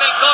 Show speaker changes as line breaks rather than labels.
Bosque